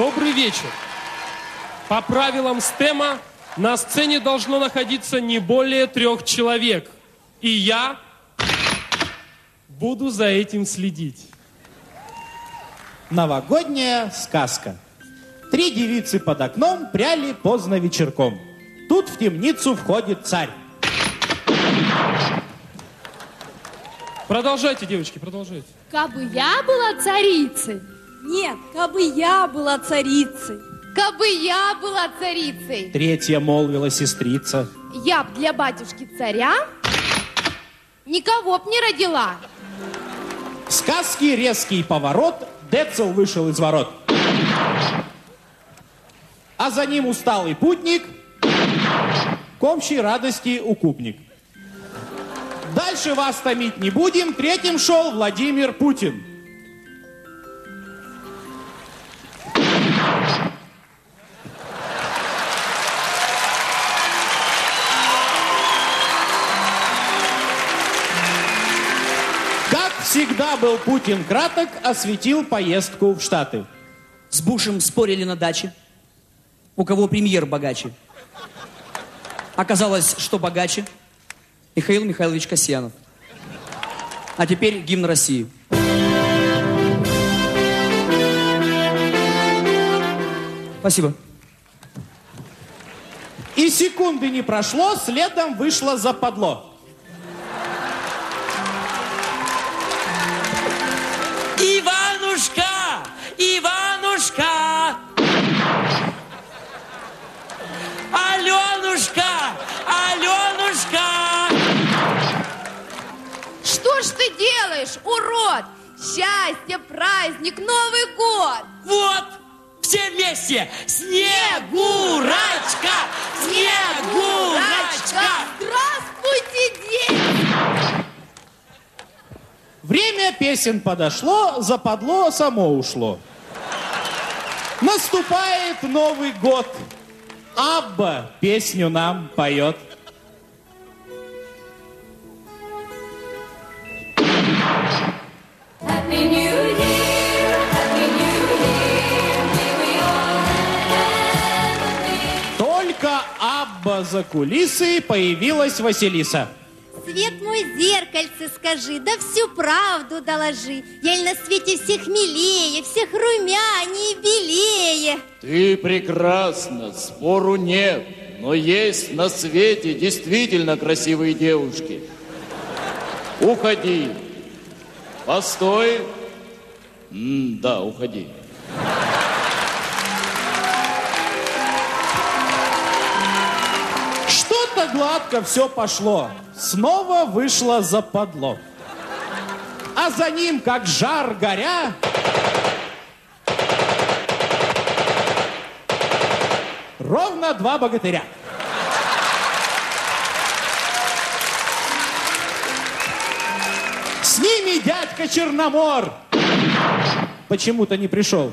Добрый вечер. По правилам стема на сцене должно находиться не более трех человек. И я буду за этим следить. Новогодняя сказка. Три девицы под окном пряли поздно вечерком. Тут в темницу входит царь. Продолжайте, девочки, продолжайте. Кабы я была царицей, Нет, кабы я была царицей. кабы я была царицей, Третья молвила сестрица. я б для батюшки царя никого б не родила. В сказке резкий поворот, Децл вышел из ворот. А за ним усталый путник, к общей радости укупник. Дальше вас томить не будем, третьим шел Владимир Путин. Всегда был Путин краток, осветил поездку в Штаты. С Бушем спорили на даче. У кого премьер богаче? Оказалось, что богаче Михаил Михайлович Касьянов. А теперь гимн России. Спасибо. И секунды не прошло, следом вышло западло. Иванушка! Аленушка! Аленушка! Что ж ты делаешь, урод? Счастье, праздник, Новый год! Вот! Все вместе! Снегурочка! Снегурочка! Здравствуйте, дети! Время песен подошло, западло само ушло. Наступает Новый год. Абба песню нам поет. Happy New Year, Только Абба за кулисой появилась Василиса. Свет мой зеркальце скажи, да всю правду доложи. Я ль на свете всех милее, всех румянее, белее. Ты прекрасна, спору нет, но есть на свете действительно красивые девушки. Уходи. Постой. М, да, уходи. Что-то гладко все пошло. Снова вышло западло. А за ним, как жар горя, ровно два богатыря. С ними дядька Черномор почему-то не пришел.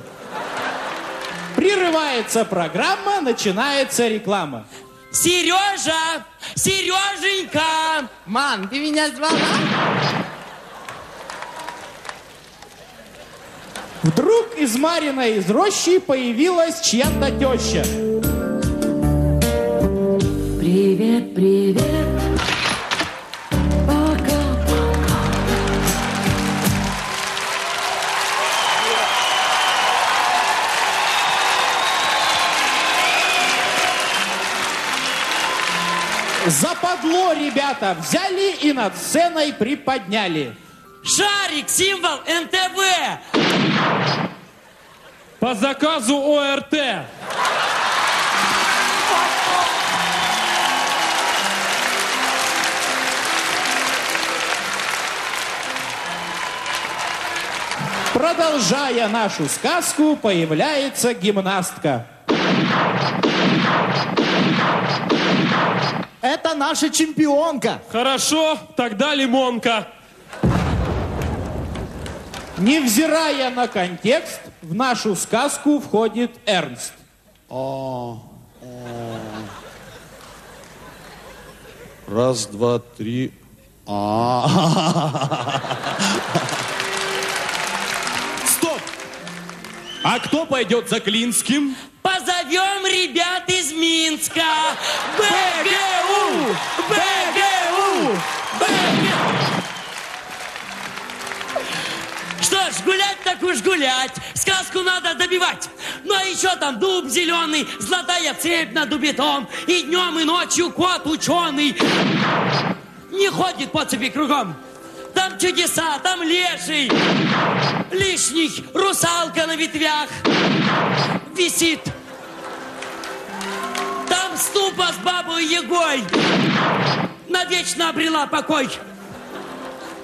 Прерывается программа, начинается реклама. Сережа! Сереженька! Мам, ты меня звала? Вдруг из Марина из рощи появилась чья-то теща. Привет, привет. Западло, ребята, взяли и над сценой приподняли. Шарик, символ НТВ! По заказу ОРТ. Продолжая нашу сказку, появляется гимнастка. Это наша чемпионка. Хорошо, тогда лимонка. Невзирая на контекст, в нашу сказку входит Эрнст. Раз, два, три. Стоп! А кто пойдет за Клинским? Позовем ребят из Минска. БГУ! БГУ! БГУ! Что ж, гулять так уж гулять. Сказку надо добивать. Ну а еще там дуб зеленый, золотая цепь на дубе том. И днем, и ночью кот ученый. Не ходит по цепи кругом. Там чудеса, там леший. Лишний русалка на ветвях висит. Там ступа с бабой Егой навечно обрела покой.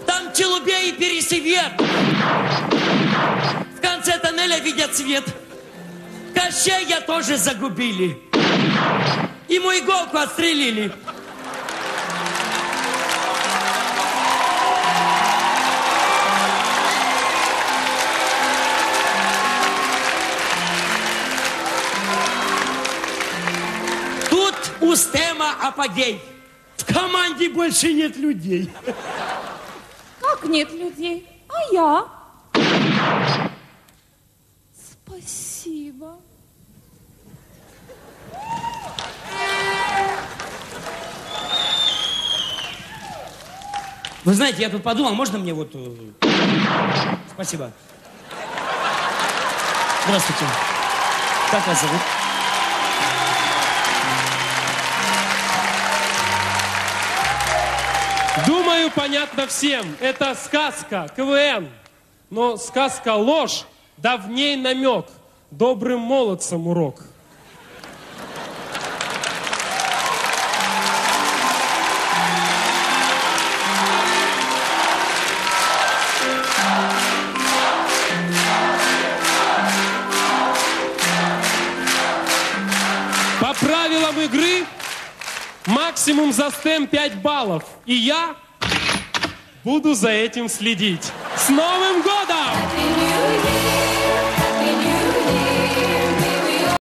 Там челубей и пересвет. В конце тоннеля видят свет. Кощея тоже загубили. Ему иголку отстрелили. Тут у Стема апогей. В команде больше нет людей. Как нет людей? А я? Спасибо. Вы знаете, я тут подумал, можно мне вот... э, Спасибо. Здравствуйте. Как вас зовут? Думаю, понятно всем. Это сказка, КВН. Но сказка ложь, да в ней намек. Добрым молодцам урок. По правилам игры максимум за стем 5 баллов. И я буду за этим следить. С Новым годом!